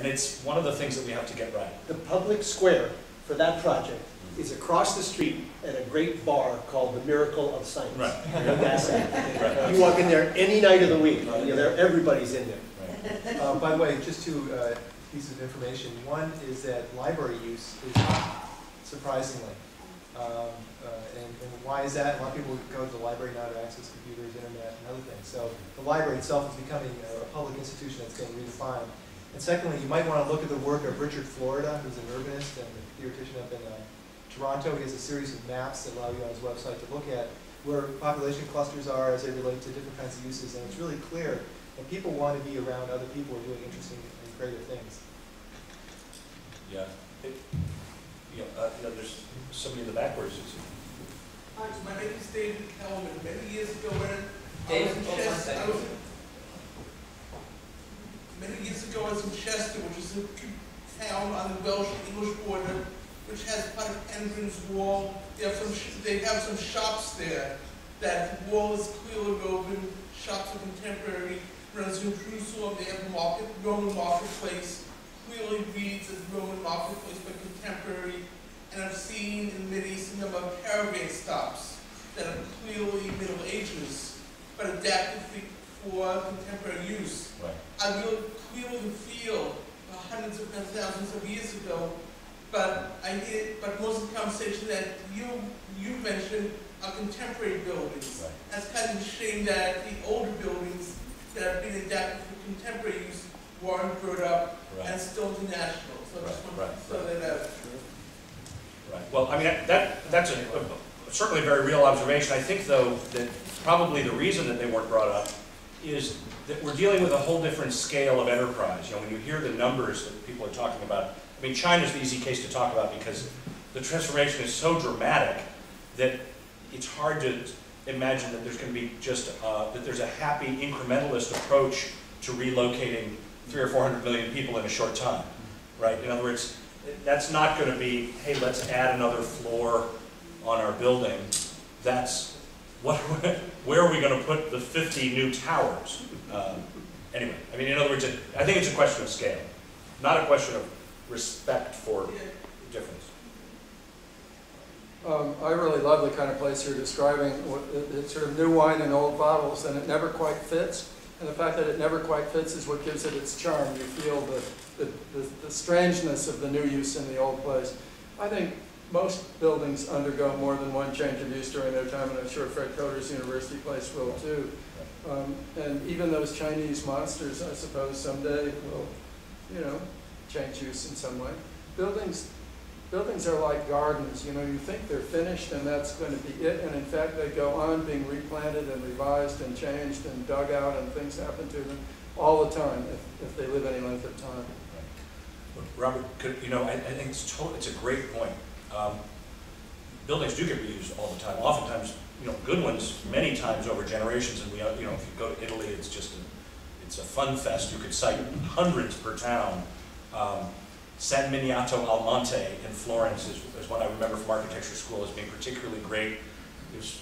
And it's one of the things that we have to get right. The public square for that project is across the street at a great bar called the Miracle of Science. Right. in Nassau. Right. You walk in there any night of the week, you're there, everybody's in there. Right. Uh, By the way, just two uh, pieces of information. One is that library use is up, surprisingly. Um, uh, And and why is that? A lot of people go to the library now to access computers, internet, and other things. So the library itself is becoming a public institution that's getting redefined. And secondly, you might want to look at the work of Richard Florida, who's an urbanist and a theoretician up in uh, Toronto. He has a series of maps that allow you on his website to look at where population clusters are as they relate to different kinds of uses. And it's really clear that people want to be around other people who are doing interesting and creative things. Yeah. It- You know, uh, you know, there's somebody in the back where it's, Hi, my name is David Kelman. Many years ago, when I was David, in Chester, I second. was, many years ago, I was in Chester, which is a town on the Welsh-English border, which has quite an entrance wall. They have some, they have some shops there. That wall is clearly open, shops are contemporary. Runs in Jerusalem, they have a market, Roman marketplace, clearly reads as Roman marketplace, but contemporary. And I've seen in the Middle East a number of caravan stops that are clearly Middle Ages, but adapted for- for contemporary use. right. I really clearly feel uh, hundreds of thousands of years ago, but I hear, but most of the conversation that you, you mentioned are contemporary buildings. Right. That's kind of a shame that the older buildings that have been adapted for contemporary use weren't brought up Right. and still international. So I just Right, want right, to throw that out. Right, well, I mean, that- that, that's a, a- certainly a very real observation. I think, though, that probably the reason that they weren't brought up is that we're dealing with a whole different scale of enterprise. You know, when you hear the numbers that people are talking about, I mean, China's the easy case to talk about because the transformation is so dramatic that it's hard to imagine that there's gonna be just, uh, that there's a happy incrementalist approach to relocating three or four hundred million people in a short time, right? In other words, that's not gonna be, hey, let's add another floor on our building. That's, what, where are we gonna put the fifty new towers? Um, Anyway, I mean, in other words, it- I think it's a question of scale, not a question of respect for difference. Um, I really love the kind of place you're describing. It's sort of new wine in old bottles, and it never quite fits. And the fact that it never quite fits is what gives it its charm. You feel the, the, the- the strangeness of the new use in the old place. I think most buildings undergo more than one change of use during their time, and I'm sure Fred Koetter's University Place will too. Um, and even those Chinese monsters, I suppose, someday will, you know, change use in some way. Buildings Buildings are like gardens, you know, you think they're finished and that's going to be it, and in fact, they go on being replanted and revised and changed and dug out, and things happen to them all the time if, if they live any length of time. Robert, could, you know, I, I think it's it's a great point. Um, buildings do get reused all the time, oftentimes, you know, good ones, many times over generations, and we, uh, you know, if you go to Italy, it's just, a, it's a fun fest, you could cite hundreds per town. Um, San Miniato al Monte in Florence is, is one I remember from architecture school as being particularly great. There's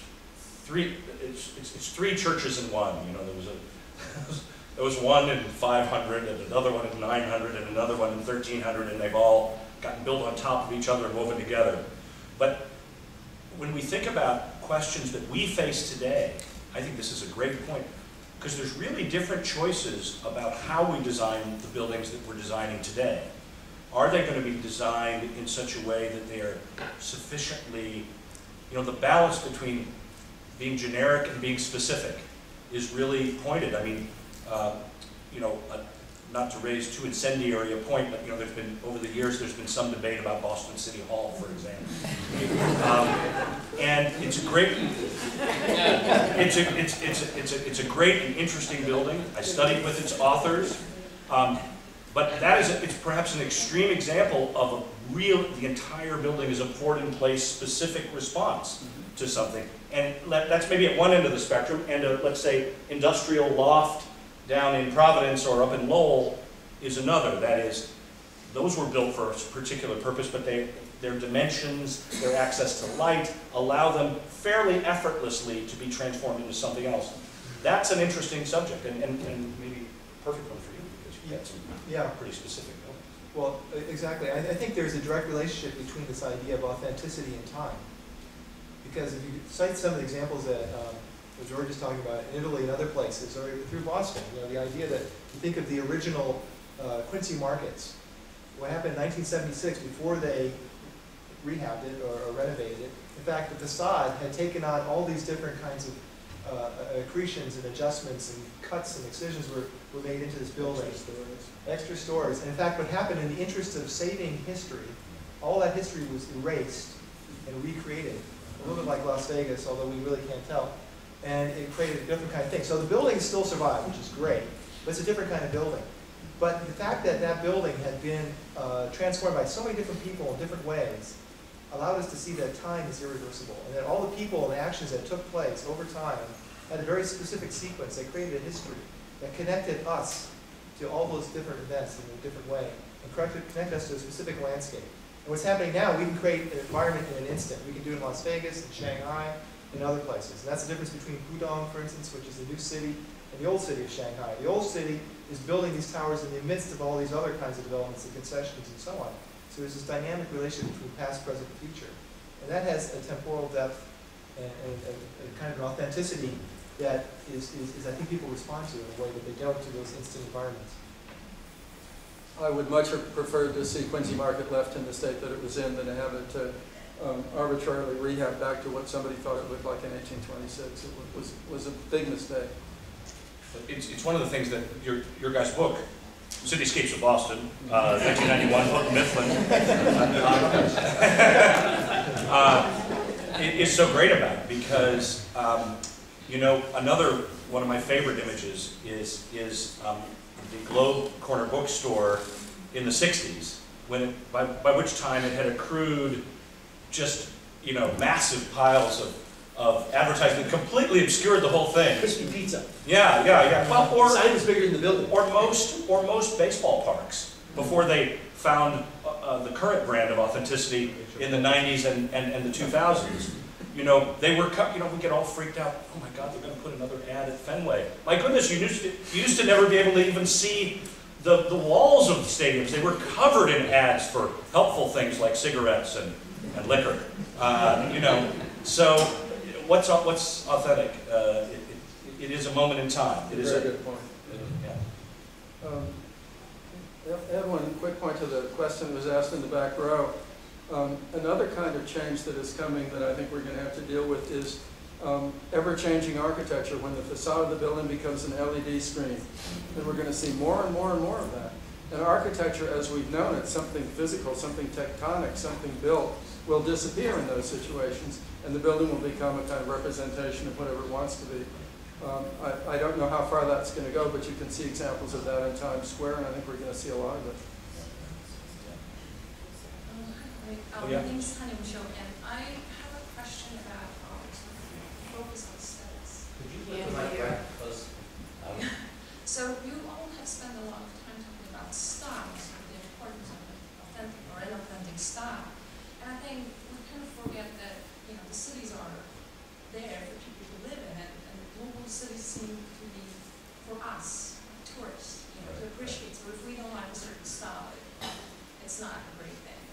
three, it's, it's, it's three churches in one, you know, there was a, there was one in five hundred, and another one in nine hundred, and another one in thirteen hundred, and they've all gotten built on top of each other and woven together. But when we think about questions that we face today, I think this is a great point, because there's really different choices about how we design the buildings that we're designing today. Are they going to be designed in such a way that they are sufficiently, you know, the balance between being generic and being specific is really pointed. I mean, uh, you know, uh, not to raise too incendiary a point, but, you know, there's been, over the years, there's been some debate about Boston City Hall, for example. Um, And it's a great, it's a, it's, it's, a- it's a, it's a great and interesting building. I studied with its authors. Um, But that is, a- it's perhaps an extreme example of a real, the entire building is a poured-in-place specific response to something. And let- that's maybe at one end of the spectrum, and a, let's say, industrial loft down in Providence or up in Lowell is another. That is, those were built for a particular purpose, but they, their dimensions, their access to light, allow them fairly effortlessly to be transformed into something else. That's an interesting subject, and, and, and maybe perfect one for you, because got some Yeah, pretty specific buildings. well, exactly. I, I think there's a direct relationship between this idea of authenticity and time. Because if you cite some of the examples that, um, that George is talking about in Italy and other places, or through Boston, you know, the idea that you think of the original uh, Quincy markets. What happened in nineteen seventy-six, before they rehabbed it or or renovated it, in fact, the facade had taken on all these different kinds of uh, accretions and adjustments and cuts and excisions were, were made into this building. Extra stories. And in fact, what happened in the interest of saving history, all that history was erased and recreated. A little bit like Las Vegas, although we really can't tell. And it created a different kind of thing. So the building still survived, which is great, but it's a different kind of building. But the fact that that building had been uh, transformed by so many different people in different ways allowed us to see that time is irreversible, and that all the people and the actions that took place over time had a very specific sequence that created a history that connected us to all those different events in a different way, and connected us to a specific landscape. And what's happening now, we can create an environment in an instant. We can do it in Las Vegas, in Shanghai, in other places. And that's the difference between Pudong, for instance, which is the new city, and the old city of Shanghai. The old city is building these towers in the midst of all these other kinds of developments and concessions and so on. So there's this dynamic relationship between past, present, and future. And that has a temporal depth and, and, and and kind of an authenticity that is, is, is I think people respond to in a way that they don't to those instant environments. I would much have preferred to see Quincy Market left in the state that it was in than to have it uh, um, arbitrarily rehab back to what somebody thought it looked like in 1826. It was, was a big mistake. It's, it's one of the things that your, your guys' book, Cityscapes of Boston, uh, 1991, Houghton Mifflin, uh, is so great about, because, um, you know, another, one of my favorite images is, is um, the Globe Corner Bookstore in the 60s, when, it- by, by which time it had accrued just, you know, massive piles of, of advertising, completely obscured the whole thing. Crispy pizza. Yeah, yeah, yeah. Well, or, sign was bigger than the building. or most, or most baseball parks, before they found uh, uh, the current brand of authenticity in the 90s and, and, and the 2000s. You know, they were, cut- you know, we get all freaked out, oh my God, they're gonna put another ad at Fenway. My goodness, you used to, you used to never be able to even see the, the walls of the stadiums. They were covered in ads for helpful things like cigarettes and, and liquor. Uh, you know, so what's, what's authentic? Uh, it, it- it is a moment in time. It is Very a, good point. yeah. Um, Ed- Ed, one quick point to the question that was asked in the back row. Um, Another kind of change that is coming that I think we're going to have to deal with is um, ever-changing architecture when the facade of the building becomes an LED screen. And we're going to see more and more and more of that. And architecture, as we've known it, something physical, something tectonic, something built, will disappear in those situations, and the building will become a kind of representation of whatever it wants to be. Um, I, I don't know how far that's going to go, but you can see examples of that in Times Square, and I think we're going to see a lot of it. Um, hi, Oh, yeah. my name is Tanya Michaud, and I have a question about, um, sort of focus on aesthetics. And here. So you all have spent a lot of time talking about style, sort of the importance of an authentic or inauthentic style. And I think we kind of forget that, you know, the cities are there for people to live in, and, and global cities seem to be for us, tourists, you know, to appreciate. So if we don't like a certain style, it, it's not a great thing.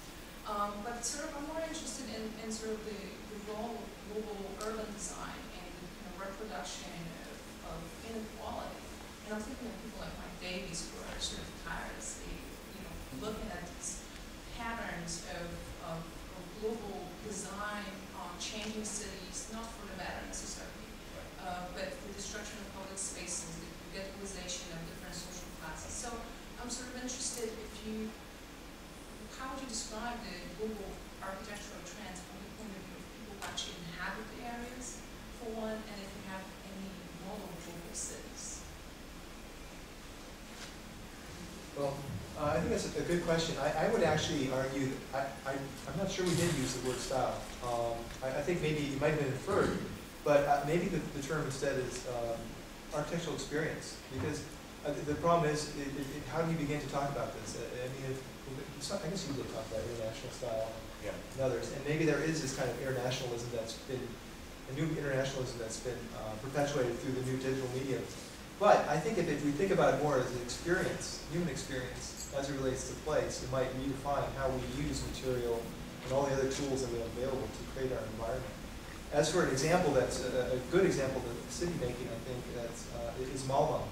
Um, but sort of, I'm more interested in, in sort of the, the role of global urban design and the kind of reproduction of, of inequality. And I'm thinking of people like Mike Davis who are sort of tirelessly, you know, looking at these patterns of, of, of global design on changing cities, not for the better necessarily, uh, but the destruction of public spaces, the ghettoization of different social classes. So I'm sort of interested if you how would you describe the global architectural trends from the point of view of people who actually inhabit the areas, for one, and if you have any model global cities? Well, uh, I think that's a a good question. I, I would actually argue, that I, I, I'm not sure we did use the word style. Um, I, I think maybe it might have been inferred, but uh, maybe the, the term instead is um, architectural experience. Because uh, the, the problem is, it, it, how do you begin to talk about this? I, I mean, if, not, I guess you did talk about international style Yeah. and others, and maybe there is this kind of internationalism that's been, a new internationalism that's been uh, perpetuated through the new digital medium. But I think if, if we think about it more as an experience, human experience, as it relates to place, it might redefine how we use material and all the other tools that we have available to create our environment. As for an example that's, a, a good example of city making, I think, that's, uh, is Malmo.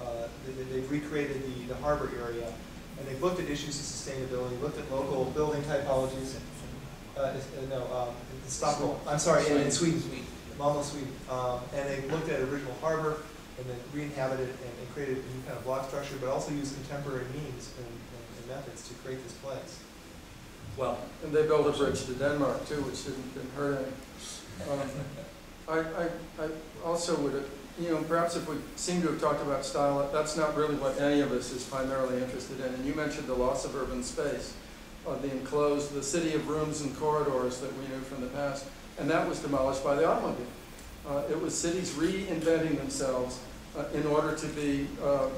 Uh, they, they- they've recreated the, the harbor area, and they've looked at issues of sustainability, looked at local building typologies. Uh, it's- uh, no, um, in Stockholm, I'm sorry, in in Sweden, Malmo, Sweden. Um, and they looked at original harbor, and then re-inhabited and, and created a new kind of block structure, but also used contemporary means and, and, and methods to create this place. Well, And they built a bridge to Denmark too, which didn't, didn't hurt any. Um, I, I, I also would, you know, perhaps if we seem to have talked about style, that's not really what any of us is primarily interested in. And you mentioned the loss of urban space, uh, the enclosed, the city of rooms and corridors that we knew from the past, and that was demolished by the automobile. Uh, it was cities reinventing themselves uh, in order to be uh, uh,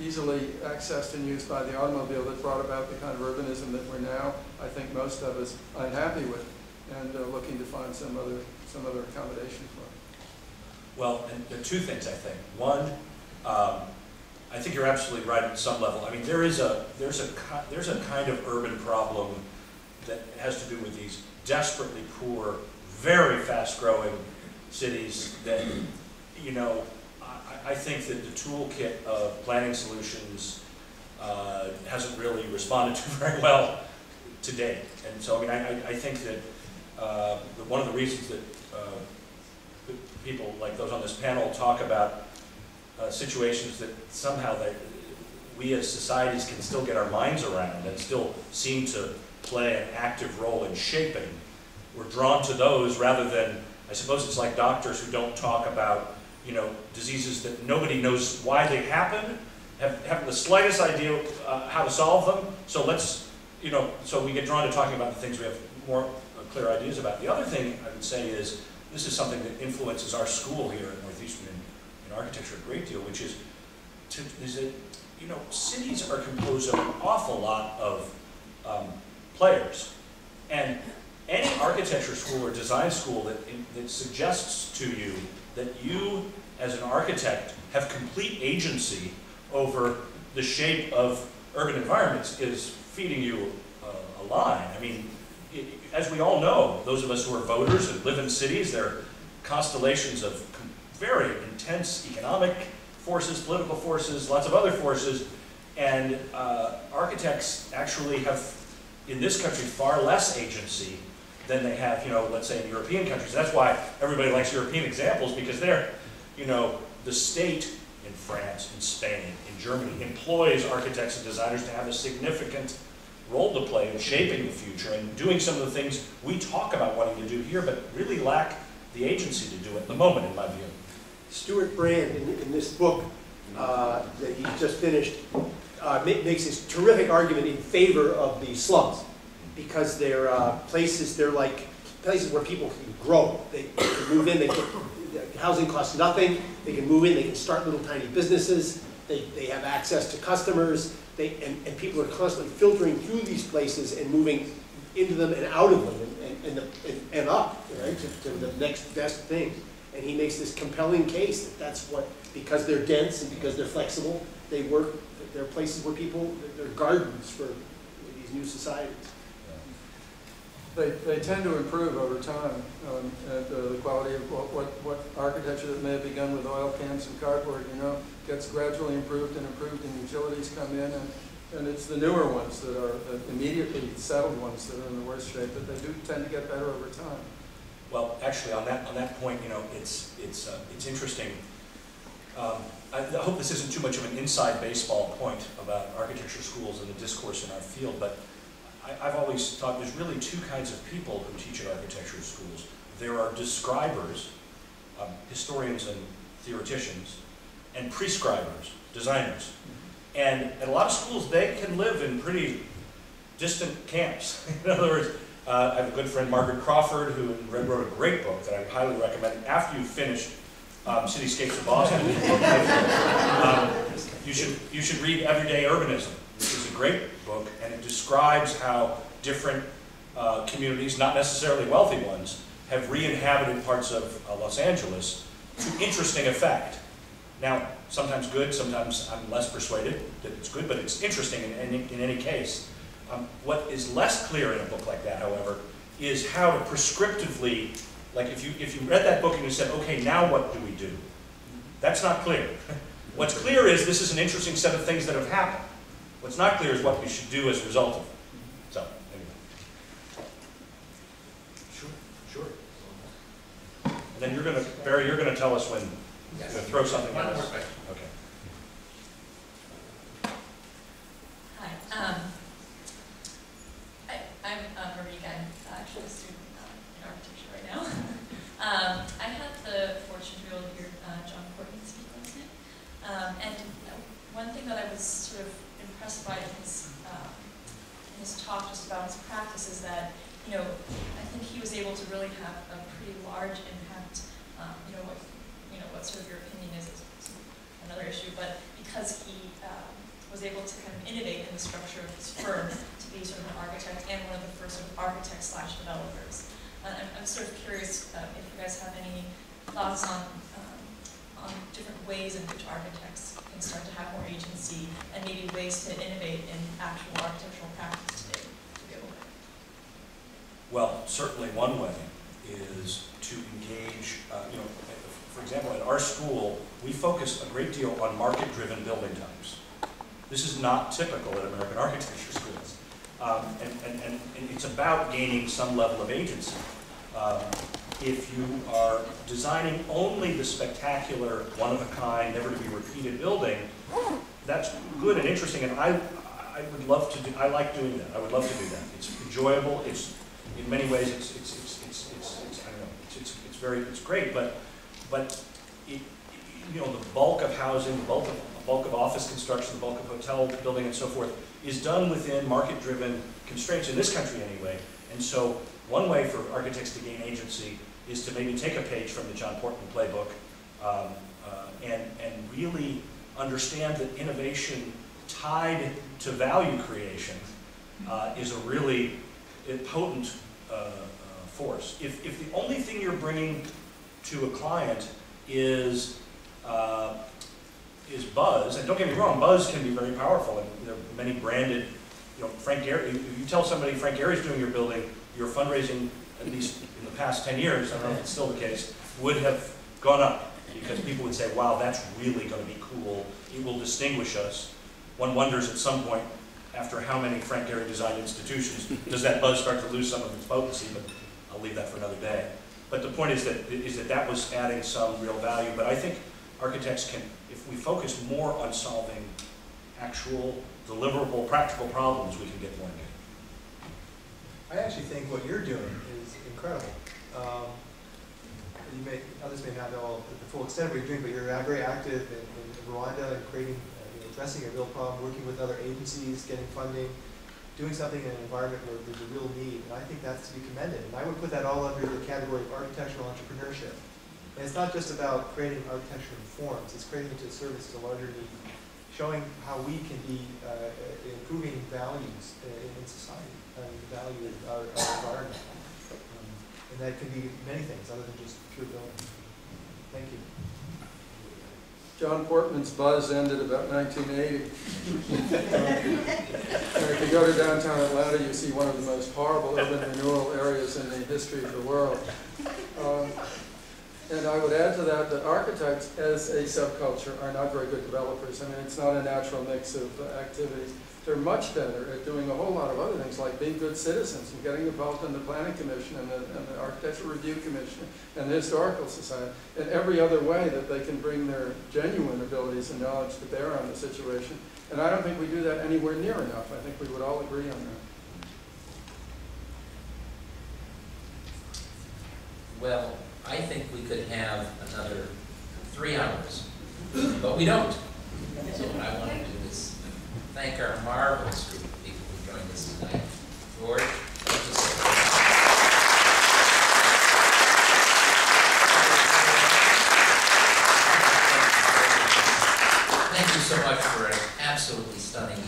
easily accessed and used by the automobile that brought about the kind of urbanism that we're now, I think most of us, unhappy with and uh, looking to find some other, some other accommodation for. Well, there are two things, I think. One, um, I think you're absolutely right at some level. I mean, there is a, there's a, there's a kind of urban problem that has to do with these desperately poor, very fast-growing cities that, you know, I, I think that the toolkit of planning solutions uh, hasn't really responded to very well to date. And so, I mean, I- I think that uh, one of the reasons that uh, people like those on this panel talk about uh, situations that somehow that we as societies can still get our minds around and still seem to play an active role in shaping. We're drawn to those rather than, I suppose it's like doctors who don't talk about, you know, diseases that nobody knows why they happen, have, have the slightest idea uh, how to solve them. So let's, you know, so we get drawn to talking about the things we have more clear ideas about. The other thing I would say is, this is something that influences our school here at Northeastern in, in architecture a great deal, which is, to, is that, you know, cities are composed of an awful lot of um, players. And any architecture school or design school that, that suggests to you that you, as an architect, have complete agency over the shape of urban environments is feeding you a, a lie. I mean, as we all know, those of us who are voters and live in cities, there are constellations of very intense economic forces, political forces, lots of other forces, and uh, architects actually have, in this country, far less agency than they have, you know, let's say in European countries. That's why everybody likes European examples, because they're, you know, the state in France, in Spain, in Germany employs architects and designers to have a significant role to play in shaping the future and doing some of the things we talk about wanting to do here, but really lack the agency to do it at the moment, in my view. Stewart Brand, in, in this book uh, that he just finished, uh, ma- makes this terrific argument in favor of the slums because they're uh, places, they're like places where people can grow. They can move in, they can, housing costs nothing, they can move in, they can start little tiny businesses, they, they have access to customers, they, and, and people are constantly filtering through these places and moving into them and out of them and, and, and, the- and- and up, right, to, to the next best thing. And he makes this compelling case that that's what, because they're dense and because they're flexible, they work, they're places where people, they're gardens for these new societies. They, they tend to improve over time, um, uh, the quality of what, what, what architecture that may have begun with oil cans and cardboard, you know, gets gradually improved and improved, and utilities come in, and, and it's the newer ones that are the immediately settled ones that are in the worst shape, but they do tend to get better over time. Well, actually, on that, on that point, you know, it's, it's, uh, it's interesting. Um, I, I hope this isn't too much of an inside baseball point about architecture schools and the discourse in our field, but I, I've always thought there's really two kinds of people who teach at architecture schools. There are describers, um, historians and theoreticians, and prescribers, designers. And at a lot of schools, they can live in pretty distant camps. in other words, uh, I have a good friend, Margaret Crawford, who wrote a great book that I highly recommend. After you've finished um, Cityscapes of Boston, um, you should you should read Everyday Urbanism, which is a great book, and it describes how different uh, communities, not necessarily wealthy ones, have re-inhabited parts of uh, Los Angeles to interesting effect. Now, sometimes good, sometimes I'm less persuaded that it's good, but it's interesting in, in, in any case. Um, what is less clear in a book like that, however, is how to prescriptively, like if you, if you read that book and you said, okay, now what do we do? That's not clear. What's clear is this is an interesting set of things that have happened. What's not clear is what we should do as a result of it. So, anyway. Sure, sure. And then you're gonna, Barry, you're gonna tell us when, you're gonna throw something at us. Okay. Hi, um, I, I'm uh, Marie Gunn, actually a student uh, in architecture right now. Um, I had the fortune to be able to hear uh, John Courtney speak last night. Um, and uh, one thing that I was sort of impressed by in his, um, in his talk just about his practice is that, you know, I think he was able to really have a pretty large impact, um, you know, what, you know, what sort of your opinion is, is another issue, but because he, um, was able to kind of innovate in the structure of his firm to be sort of an architect and one of the first sort of architects Uh, I'm, I'm sort of curious uh, if you guys have any thoughts on, um, on different ways in which architects can start to have more agency and maybe ways to innovate in actual architectural practice today to be able to. Well, certainly one way is to engage, uh, you know, for example, at our school, we focus a great deal on market-driven building types. This is not typical at American architecture schools. Um, and, and, and it's about gaining some level of agency. Um, if you are designing only the spectacular, one-of-a-kind, never-to-be-repeated building, that's good and interesting, and I, I would love to do, I like doing that. I would love to do that. It's enjoyable, it's, in many ways, it's, it's, it's, it's, it's, it's I don't know, it's, it's, it's very, it's great, but, but, it, you know, the bulk of housing, the bulk of, the bulk of office construction, the bulk of hotel building and so forth, is done within market-driven constraints, in this country anyway. And so, one way for architects to gain agency is to maybe take a page from the John Portman playbook, um, uh, and, and really understand that innovation tied to value creation uh, is a really uh, potent uh, uh, force. If, if the only thing you're bringing to a client is, uh, is buzz, and don't get me wrong, buzz can be very powerful, and there are many branded, you know, Frank Gehry, if you tell somebody Frank Gehry's doing your building, your fundraising, at least in the past ten years, I don't know if it's still the case, would have gone up, because people would say, wow, that's really gonna be cool, it will distinguish us. One wonders at some point, after how many Frank Gehry designed institutions, does that buzz start to lose some of its potency, but I'll leave that for another day. But the point is that, is that that was adding some real value, but I think architects can, if we focus more on solving actual deliverable, practical problems, we can get more engaged. I actually think what you're doing is incredible. Um, you may, others may not know the full extent of what you're doing, but you're very active in, in Rwanda and creating, uh, you know, addressing a real problem, working with other agencies, getting funding, doing something in an environment where there's a real need, and I think that's to be commended. And I would put that all under the category of architectural entrepreneurship. And it's not just about creating architecture in forms, it's creating it to service to a larger need, showing how we can be uh, uh, improving values in, in society, and the value of our, our environment. Um, and that can be many things other than just pure building. Thank you. John Portman's buzz ended about 1980. And if you go to downtown Atlanta, you see one of the most horrible urban renewal areas in the history of the world. And I would add to that that architects as a subculture are not very good developers. I mean, it's not a natural mix of uh, activities. They're much better at doing a whole lot of other things, like being good citizens and getting involved in the planning commission and the, and the architectural review commission and the historical society, and every other way that they can bring their genuine abilities and knowledge to bear on the situation. And I don't think we do that anywhere near enough. I think we would all agree on that. Well, I think we could have another three hours, but we don't. So what I want to do is thank our marvelous group of people who joined us tonight. George, thank you so much for an absolutely stunning